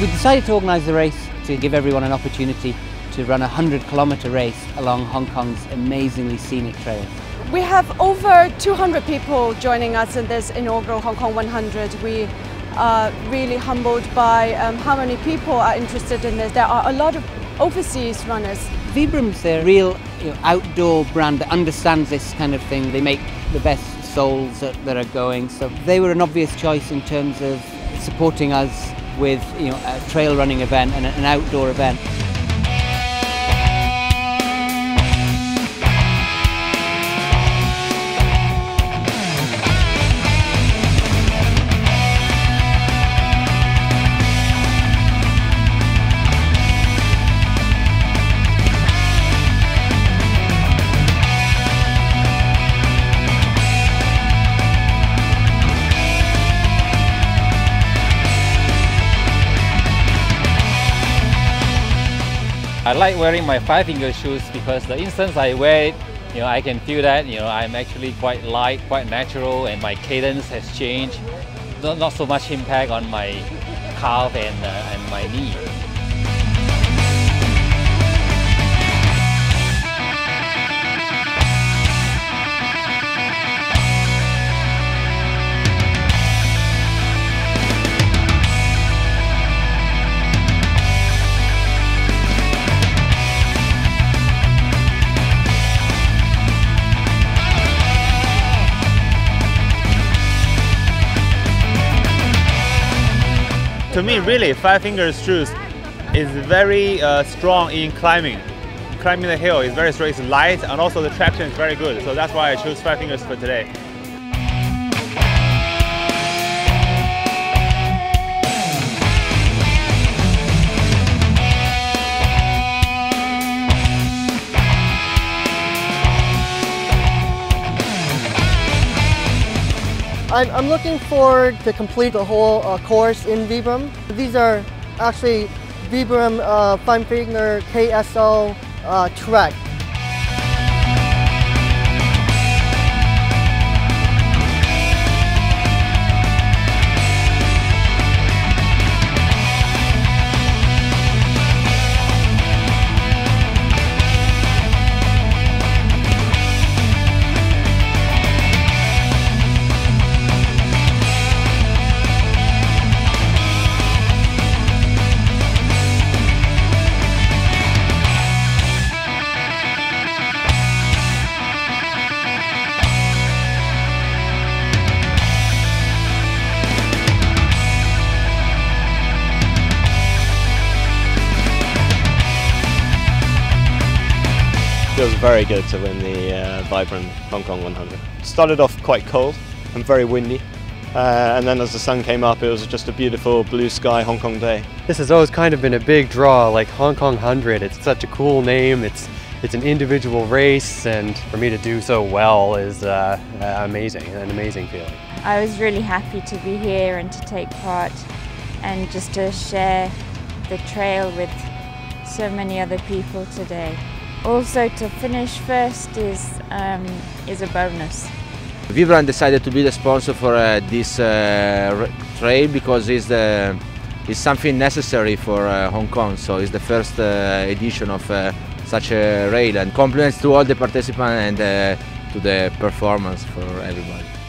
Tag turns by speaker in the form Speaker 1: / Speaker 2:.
Speaker 1: We decided to organise the race to give everyone an opportunity to run a 100 kilometre race along Hong Kong's amazingly scenic trails.
Speaker 2: We have over 200 people joining us in this inaugural Hong Kong 100. We are really humbled by um, how many people are interested in this. There are a lot of overseas runners.
Speaker 1: Vibram's a real you know, outdoor brand that understands this kind of thing. They make the best soles that, that are going, so they were an obvious choice in terms of supporting us with you know, a trail running event and an outdoor event.
Speaker 3: I like wearing my five finger shoes because the instance I wear it, you know, I can feel that, you know, I'm actually quite light, quite natural and my cadence has changed. Not, not so much impact on my calf and, uh, and my knee.
Speaker 4: To me, really, Five Fingers shoes is very uh, strong in climbing. Climbing the hill is very strong, it's light, and also the traction is very good. So that's why I chose Five Fingers for today.
Speaker 5: I'm, I'm looking forward to complete the whole uh, course in Vibram. These are actually Vibram uh, Finger KSO uh, Trek.
Speaker 6: Feels very good to win the uh, Vibram Hong Kong 100. Started off quite cold and very windy. Uh, and then as the sun came up, it was just a beautiful blue sky Hong Kong day.
Speaker 7: This has always kind of been a big draw, like Hong Kong 100. It's such a cool name. It's it's an individual race, and for me to do so well is uh, amazing, an amazing feeling.
Speaker 8: I was really happy to be here and to take part and just to share the trail with so many other people today. Also to finish first is, um, is a bonus.
Speaker 9: Vibram decided to be the sponsor for uh, this uh, trail because it's, the, it's something necessary for uh, Hong Kong, so it's the first uh, edition of uh, such a rail and compliments to all the participants and uh, to the performance for everybody.